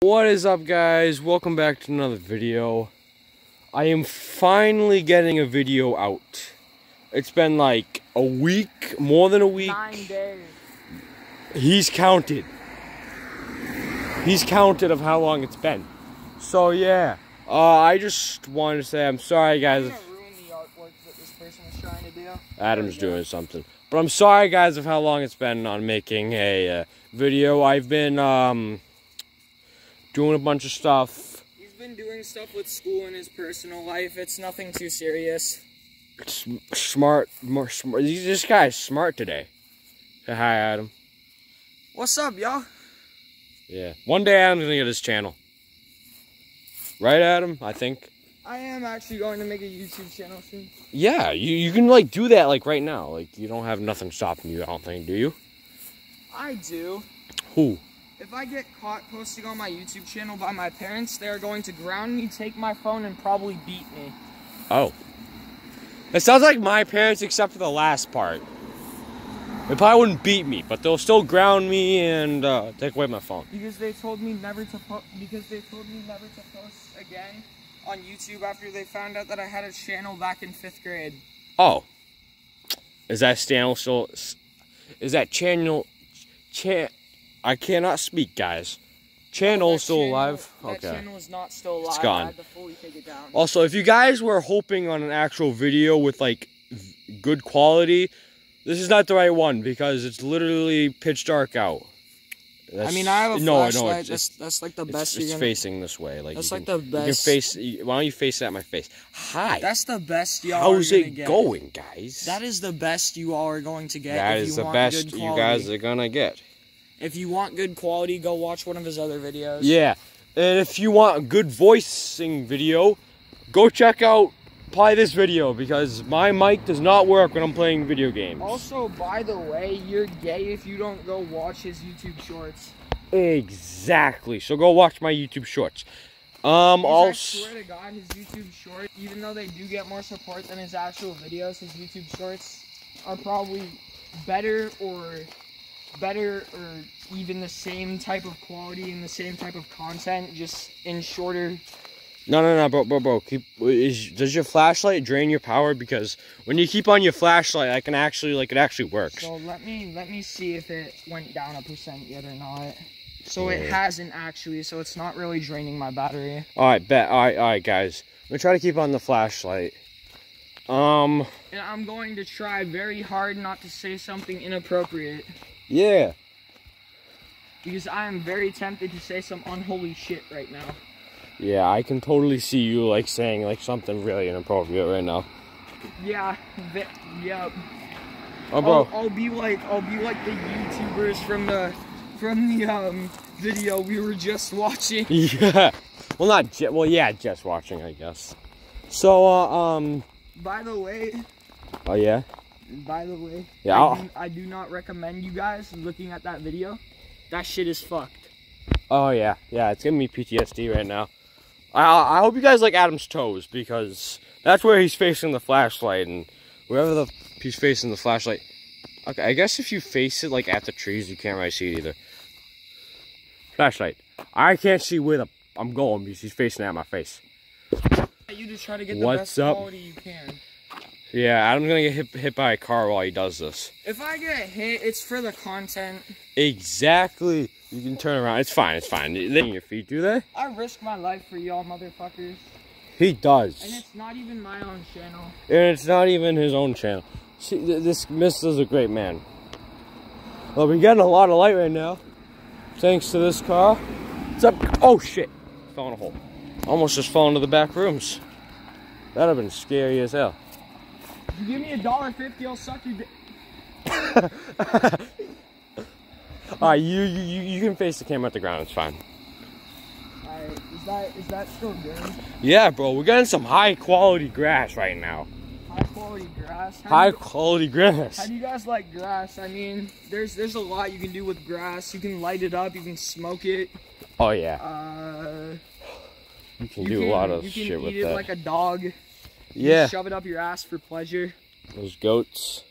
What is up guys? Welcome back to another video. I am finally getting a video out. It's been like a week, more than a week. Nine days. He's counted. He's counted of how long it's been. So yeah, uh, I just wanted to say I'm sorry guys. Ruin the artwork that this person was trying to do. Adam's doing something. But I'm sorry, guys, of how long it's been on making a uh, video. I've been um, doing a bunch of stuff. He's been doing stuff with school and his personal life. It's nothing too serious. S- smart, more smart. This guy's smart today. Say hi, Adam. What's up, y'all? Yeah. One day Adam's gonna get his channel. Right, Adam? I think. I am actually going to make a YouTube channel soon. Yeah, you, you can like do that like right now. Like you don't have nothing stopping you, I don't think, do you? I do. Who? If I get caught posting on my YouTube channel by my parents, they are going to ground me, take my phone, and probably beat me. Oh. It sounds like my parents except for the last part. They probably wouldn't beat me, but they'll still ground me and uh, take away my phone. Because they told me never to po- because they told me never to post again on YouTube after they found out that I had a channel back in fifth grade. Oh. Is that channel still is that channel chan I cannot speak, guys. Channel That still channel- alive? That Okay. channel is not still alive. It's gone. I had take it down. Also, if you guys were hoping on an actual video with like good quality, this is not the right one because it's literally pitch dark out. I mean, I have a no, no, it's, that's that's like the it's, best it's you're gonna. facing this way. Like That's like can, the You can face. Why don't you face it at my face? Hi. That's the best y'all How's it get. going, guys? That is the best you all are going to get. that if is you the want best you guys are gonna get. If you want good quality, go watch one of his other videos. Yeah, and if you want a good voicing video, go check out probably this video because my mic does not work when I'm playing video games. Also, by the way, you're gay if you don't go watch his YouTube shorts. Exactly. So go watch my YouTube shorts. Um. Because I Also. swear to God, his YouTube shorts, even though they do get more support than his actual videos, his YouTube shorts are probably better or better or even the same type of quality and the same type of content, just in shorter. No, no, no, bro, bro, bro. Keep. Is does your flashlight drain your power? Because when you keep on your flashlight, I can actually like it actually works. So let me let me see if it went down a percent yet or not. So it hasn't actually, so it's not really draining my battery. All right, bet. All right, all right, guys. I'm gonna try to keep on the flashlight. Um. And I'm going to try very hard not to say something inappropriate Yeah. because I am very tempted to say some unholy shit right now. Yeah, I can totally see you like saying like something really inappropriate right now. Yeah, th- yeah. Oh, bro. I'll, I'll be like I'll be like the YouTubers from the from the um video we were just watching. Yeah. Well, not well. Yeah, just watching, I guess. So, uh, um. By the way, Oh yeah. by the way, Yeah, I do, I do not recommend you guys looking at that video. That shit is fucked. Oh yeah, yeah. It's giving me PTSD right now. I I hope you guys like Adam's toes because that's where he's facing the flashlight and wherever the he's facing the flashlight. Okay, I guess if you face it like at the trees, you can't really see it either. Flashlight. I can't see where the I'm going because he's facing at my face. You just try to get the What's best up? quality you can. Yeah, Adam's gonna get hit, hit by a car while he does this. If I get hit, it's for the content. Exactly. You can turn around. It's fine. It's fine. They in your feet, do they? I risk my life for y'all motherfuckers. He does. And it's not even my own channel. And it's not even his own channel. See, th- this Mr. a great man. Well, we're getting a lot of light right now. Thanks to this car. What's up? Oh, shit. Fell in a hole. Almost just fell into the back rooms. That'd have been scary as hell. If you give me a dollar fifty, I'll suck your dick. Alright, you, you, you you can face the camera at the ground. It's fine. Alright, is that is that still good? Yeah, bro. We're getting some high quality grass right now. High quality grass. How High do quality how do you guys like grass? I mean, there's there's a lot you can do with grass. You can light it up. You can smoke it. Oh, yeah. Uh, You can you do can, a lot of shit with it. you can eat it that. like a dog. You yeah. Shove it up your ass for pleasure. Those goats.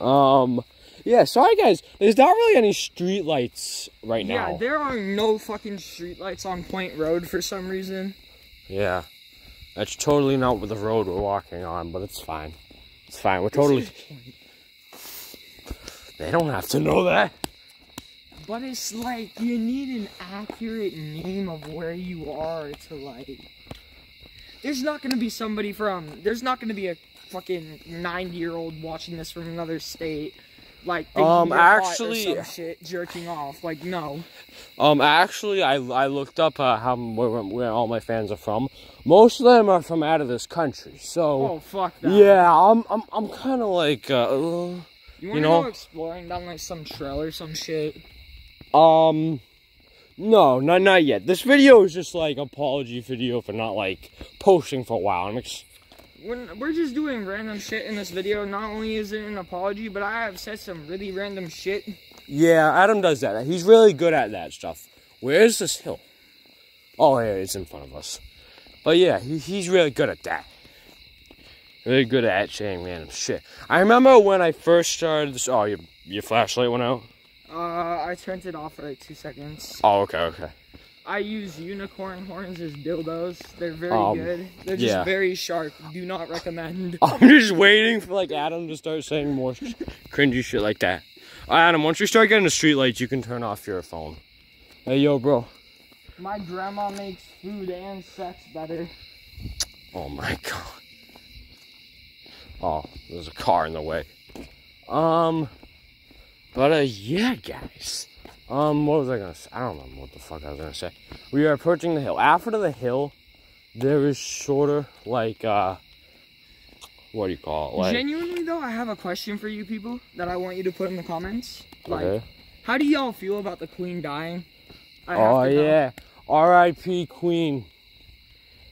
Um, Yeah, sorry guys. There's not really any street lights right now. Yeah, there are no fucking streetlights on Point Road for some reason. Yeah. That's totally not the road we're walking on, but it's fine. It's fine. We're totally. They don't have to know that. But it's like you need an accurate name of where you are to like. There's not gonna be somebody from. There's not gonna be a fucking 90 year old watching this from another state. Like Um, you're hot or actually- some shit jerking off. Like no. Um, actually, I, I looked up uh, how where, where all my fans are from. Most of them are from out of this country. So Oh fuck that. yeah, I'm I'm I'm kind of like uh, You wanna know- go exploring down like some trail or some shit? um. No, not not yet. This video is just like apology video for not like posting for a while. I'm ex- When we're just doing random shit in this video, not only is it an apology, but I have said some really random shit. Yeah, Adam does that. He's really good at that stuff. Where is this hill? Oh, yeah, it's in front of us. But yeah, he, he's really good at that. Really good at saying random shit. I remember when I first started this. Oh, your, your flashlight went out? Uh, I turned it off for like two seconds. Oh, okay, okay. I use unicorn horns as dildos. They're very Um, good. They're just yeah. very sharp. Do not recommend. I'm just waiting for like Adam to start saying more cringy shit like that. Right, Adam, once you start getting the streetlights, you can turn off your phone. Hey, yo, bro. My grandma makes food and sex better. Oh my god. Oh, there's a car in the way. Um, but uh, yeah, guys. Um, what was I gonna say? I don't remember what the fuck I was gonna say. We are approaching the hill. After the hill, there is shorter, like uh, what do you call it? Like, Genuinely though, I have a question for you people that I want you to put in the comments. Like, okay. how do y'all feel about the queen dying? I Oh yeah. R.I.P. Queen.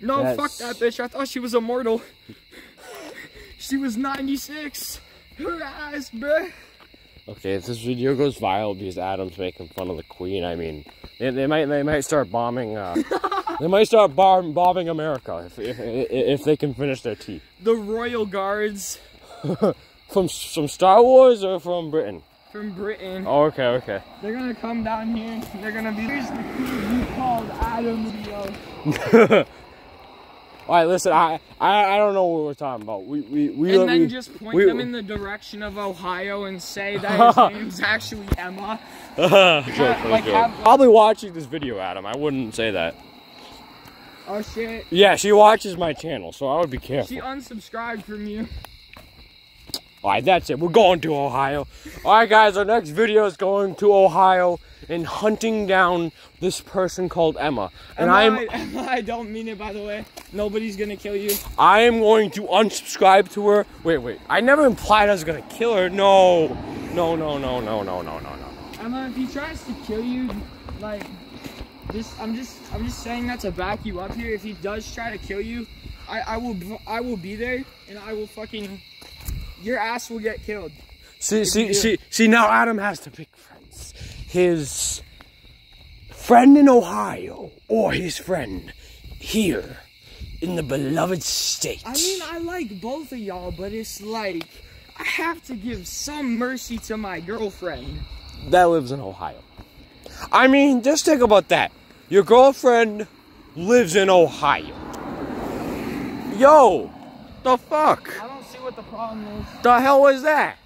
No, That's- fuck that bitch. I thought she was immortal. she was 96. Her ass, bruh. Okay, if this video goes viral because Adam's making fun of the Queen, I mean, they, they might they might start bombing. Uh, they might start bomb, bombing America if, if if they can finish their tea. The royal guards From from Star Wars or from Britain? from Britain. Oh, okay, okay. They're gonna come down here. and They're gonna be. Here's the queen you called Adam video. All right, listen. I, I I don't know what we're talking about. We we we. And then we- just point we- them in the direction of Ohio and say that his name's actually Emma. Joke, like, joke. have- Probably watching this video, Adam. I wouldn't say that. Oh shit. Yeah, she watches my channel, so I would be careful. She unsubscribed from you. All right, that's it. We're going to Ohio. All right, guys, our next video is going to Ohio and hunting down this person called Emma. And Emma, I'm. Emma. I don't mean it, by the way. Nobody's gonna kill you. I am going to unsubscribe to her. Wait, wait. I never implied I was gonna kill her. No. No, no, no, no, no, no, no, no. Emma, if he tries to kill you, like. Just, I'm just, I'm just saying that to back you up here. If he does try to kill you, I, I will, I will be there, and I will fucking, your ass will get killed. See, see, see, see. Now Adam has to pick friends. His friend in Ohio or his friend here in the beloved state. I mean, I like both of y'all, but it's like, I have to give some mercy to my girlfriend. that lives in Ohio. I mean, just think about that. Your girlfriend lives in Ohio. Yo, the fuck? I don't see what the problem is. The hell was that?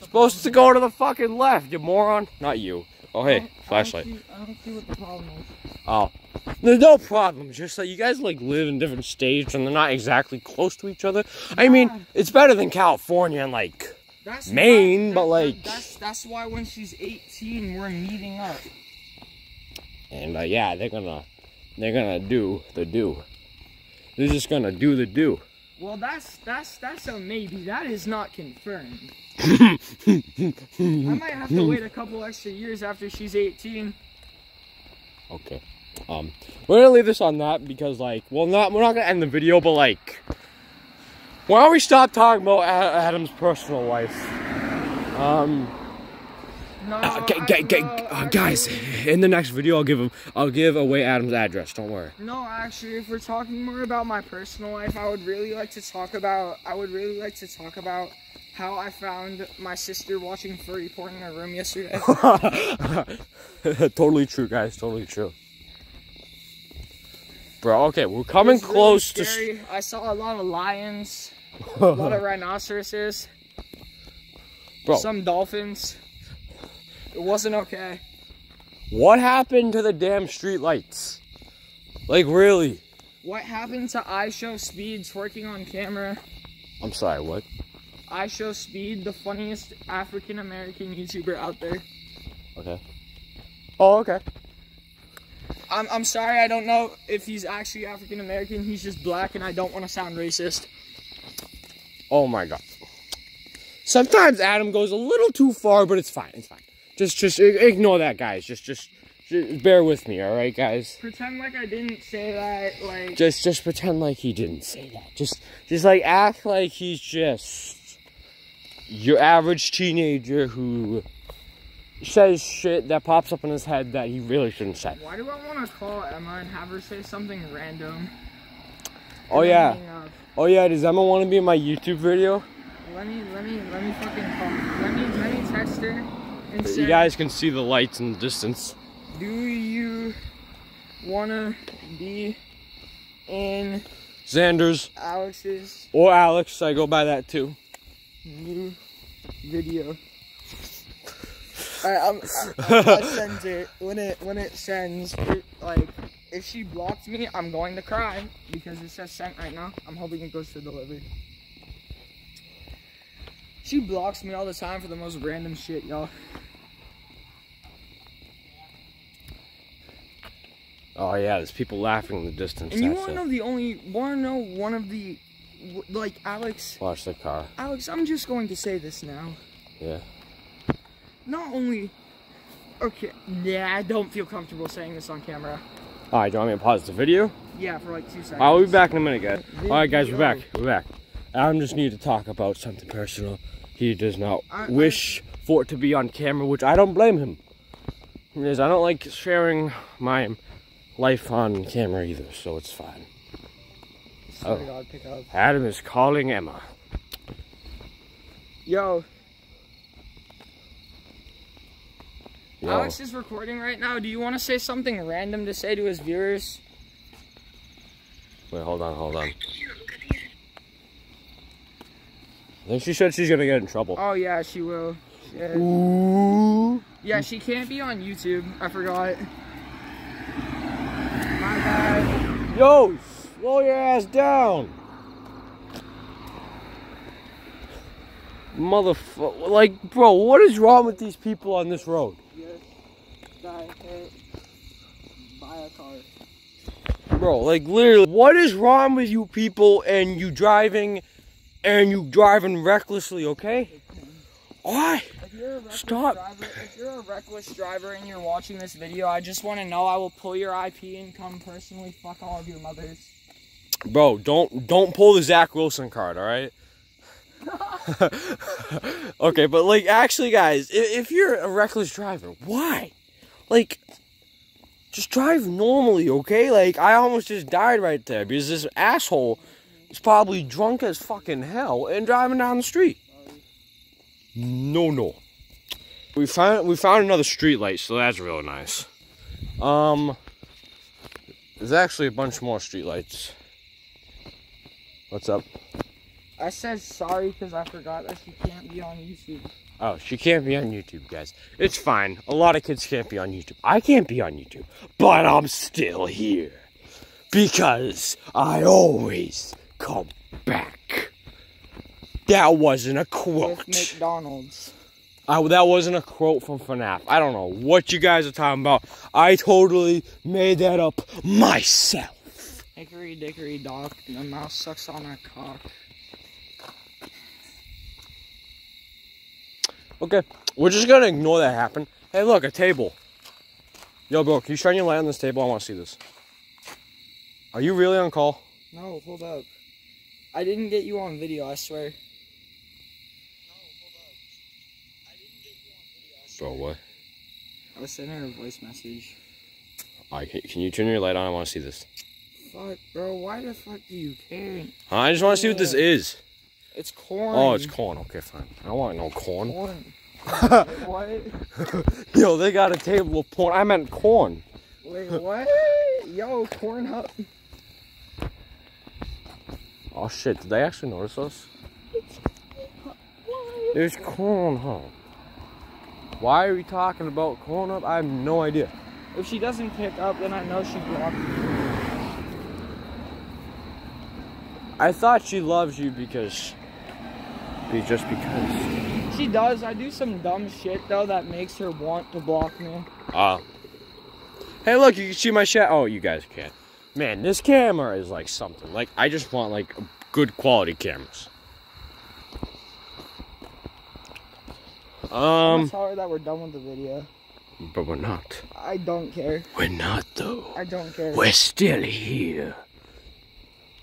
Supposed to go to the fucking left, you moron. Not you. Oh, hey, I flashlight. see- I don't see what the problem is. Oh. There's no problem. Just that you guys like live in different states and they're not exactly close to each other. I mean, it's better than California and like That's Maine, why, but, like- that's that's why when she's 18, we're meeting up. and uh, yeah, they're gonna they're gonna do the do. They're just gonna do the do. Well, that's that's that's a maybe. That is not confirmed. I might have to wait a couple extra years after she's 18. Okay. Um, we're gonna leave this on that because, like, well, not we're not gonna end the video, but like, why don't we stop talking about Adam's personal life? Um, No, uh, g- g- g- uh, guys, in the next video, I'll give him, I'll give away Adam's address. Don't worry. No, actually, if we're talking more about my personal life, I would really like to talk about. I would really like to talk about how I found my sister watching furry porn in her room yesterday. totally true, guys. Totally true. Bro, okay, we're coming It was really close to. I saw a lot of lions, a lot of rhinoceroses, Bro, some dolphins. It wasn't okay. what happened to the damn street lights? Like, really? What happened to IShowSpeed twerking on camera? I'm sorry, what? IShowSpeed, the funniest African American YouTuber out there. Okay. Oh, okay. I'm, I'm sorry, I don't know if he's actually African American. He's just black, and I don't want to sound racist. Oh my god. Sometimes Adam goes a little too far, but it's fine. It's fine. Just, just ignore that, guys. Just, just, just bear with me, all right, guys. Pretend like I didn't say that. Like, Just, just pretend like he didn't say that. Just, just like act like he's just your average teenager who says shit that pops up in his head that he really shouldn't say. why do I want to call Emma and have her say something random? Oh yeah. Oh yeah. Does Emma want to be in my YouTube video? Let me, let me, let me fucking call. Let me, let me text her and say, You guys can see the lights in the distance. do you wanna be in Xander's Alex's or Alex. I go by that too. new video? Alright, I'm, I, I send it when it when it sends. It, like, if she blocks me, I'm going to cry because it says sent right now. I'm hoping it goes to delivery. She blocks me all the time for the most random shit, y'all. Oh yeah, there's people laughing in the distance. And you want to know the only want to know one of the like Alex? Watch the car. Alex, I'm just going to say this now. Yeah. Not only. Okay, yeah, I don't feel comfortable saying this on camera. All right, do you want me to pause the video? Yeah, for like two seconds. I'll be back in a minute, guys. All right, guys, we're back. We're back. Adam just need to talk about something personal. He does not I- I- wish for it to be on camera, which I don't blame him. Because I don't like sharing my life on camera either, so it's fine. Oh. God, pick up. Adam is calling Emma. Yo, Yo. Alex is recording right now. Do you want to say something random to say to his viewers? Wait, hold on, hold on. I think she said she's gonna get in trouble. Oh yeah, she will. Ooh. Yeah, she can't be on YouTube. I forgot. My bad. Yo, slow your ass down. Motherfucker. Like, bro, what is wrong with these people on this road? A car. Bro, like, literally, what is wrong with you people and you driving and you driving recklessly, okay? Why? If you're a Stop. driver, if you're a reckless driver and you're watching this video, I just want to know I will pull your IP and come personally fuck all of your mothers. Bro, don't don't pull the Zach Wilson card, all right? okay, but like actually, guys, if, if you're a reckless driver, why? Like, just drive normally, okay? Like, I almost just died right there because this asshole is probably drunk as fucking hell and driving down the street. No, no. We found we found another street light, so that's real nice. Um, there's actually a bunch more street lights. What's up? I said sorry because I forgot that she can't be on YouTube. Oh, she can't be on YouTube, guys. It's fine. A lot of kids can't be on YouTube. I can't be on YouTube, but I'm still here because I always come back. That wasn't a quote. With quote. McDonald's. I, that wasn't a quote from FNAF. I don't know what you guys are talking about. I totally made that up myself. Hickory dickory dock, and the mouse sucks on a cock. Okay, we're just gonna ignore that happen. Hey, look, a table. Yo, bro, can you shine your light on this table? I want to see this. Are you really on call? No, hold up. I didn't get you on video, I swear. Bro, what? I sent her a voice message. Alright, can, can you turn your light on? I want to see this. Fuck, bro, why the fuck do you care? I just want to see what this is. It's corn. Oh, it's corn. Okay, fine. I don't want no corn. corn. what? Yo, they got a table of porn. I meant corn. Wait, what? Yo, corn hut. Oh shit, did they actually notice us? There's corn, huh? Why are we talking about corn up? I have no idea. If she doesn't pick up, then I know she blocked me. I thought she loves you because, be just because. She does. I do some dumb shit though that makes her want to block me. Uh. Hey, look, you can see my chat. Oh, you guys can't. Man, this camera is like something. Like, I just want like good quality cameras. Um, Tell her that we're done with the video. but we're not. I don't care. We're not though. I don't care. We're still here.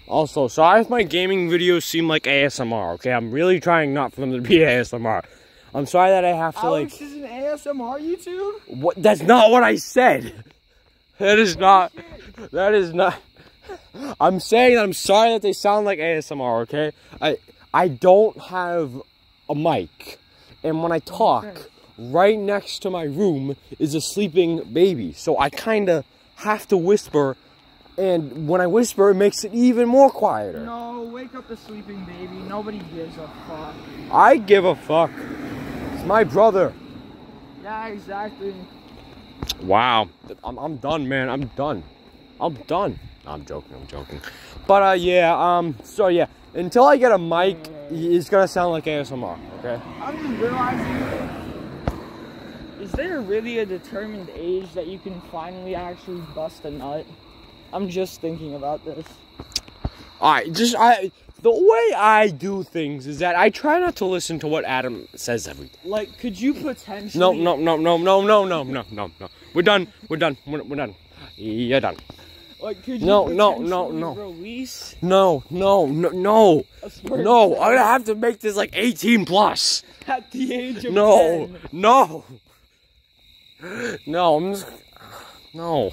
Also, sorry if my gaming videos seem like ASMR, okay? I'm really trying not for them to be ASMR. I'm sorry that I have to like. Alex is an ASMR YouTube. what that's not what I said. That is not that is not I'm saying I'm sorry that they sound like ASMR, okay? I I don't have a mic. And when I talk, right next to my room is a sleeping baby. So I kind of have to whisper and when I whisper it makes it even more quieter. No, wake up the sleeping baby. Nobody gives a fuck. I give a fuck. It's my brother. Yeah, exactly. Wow. I'm, I'm done, man. I'm done. I'm done. I'm joking. I'm joking. But uh, yeah. Um. So yeah. Until I get a mic, it's gonna sound like ASMR. Okay. I'm just realizing. Is there really a determined age that you can finally actually bust a nut? I'm just thinking about this. All right. Just I. The way I do things is that I try not to listen to what Adam says every day. Like, could you potentially? No, no, no, no, no, no, no, no, no, no. We're done. We're done. We're, we're done. You're done. Like, could you No, no, no, no. Release No, no, no, no, no. I'm gonna have to make this like 18 plus. at the age of No, 10? no, no. I'm just no,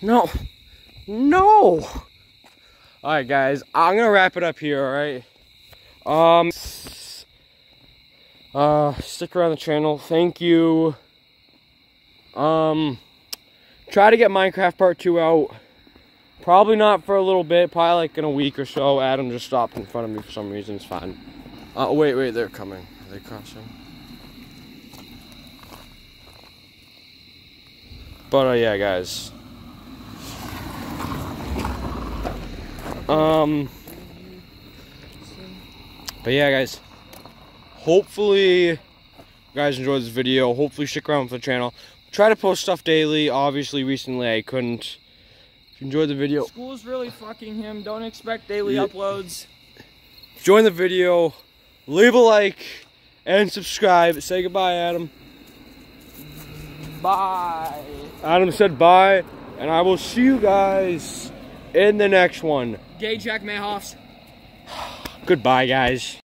no, no. All right, guys. I'm gonna wrap it up here. All right. Um. Uh, stick around the channel. Thank you. Um, try to get Minecraft Part Two out. Probably not for a little bit. Probably like in a week or so. Adam just stopped in front of me for some reason. It's fine. Uh, wait, wait. They're coming. Are they crossing? But uh, yeah, guys. Um. But yeah, guys. Hopefully, you guys enjoyed this video. Hopefully, stick around for the channel. Try to post stuff daily. Obviously, recently I couldn't. Enjoyed the video, School's really fucking him. Don't expect daily Yeah. uploads. join the video, leave a like, and subscribe. Say goodbye, Adam. Bye. Adam said bye, and I will see you guys in the next one. Gay Jack Mayhoffs. Goodbye, guys.